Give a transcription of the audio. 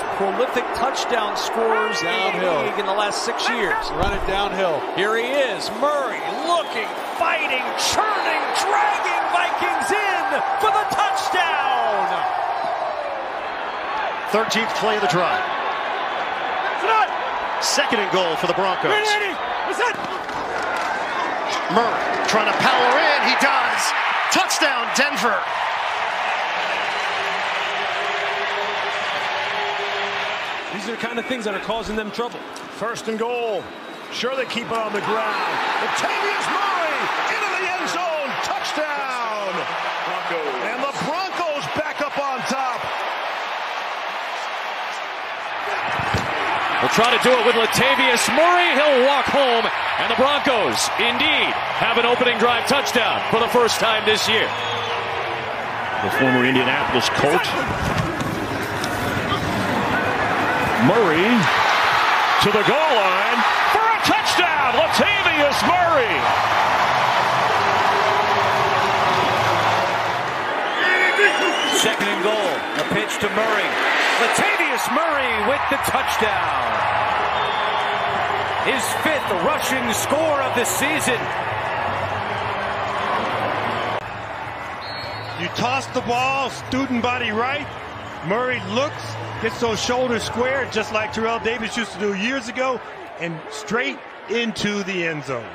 most prolific touchdown scorers Downhill. in the league in the last six years. Run it downhill. Here he is, Murray, looking, fighting, churning, dragging Vikings in for the touchdown. 13th play of the drive. Second and goal for the Broncos. Murray trying to power in. He does. Touchdown, Denver. These are the kind of things that are causing them trouble. First and goal. Sure they keep it on the ground. Latavius Murray into the end zone. Touchdown. Broncos. And the Broncos back up on top. We'll try to do it with Latavius Murray. He'll walk home. And the Broncos, indeed, have an opening drive touchdown for the first time this year. The former Indianapolis Colt. Murray to the goal line for a touchdown. Latavius Murray. Second and goal. A pitch to Murray. Latavius Murray with the touchdown. His fifth rushing score of the season. You toss the ball, student body right. Murray looks, gets those shoulders squared, just like Terrell Davis used to do years ago, and straight into the end zone.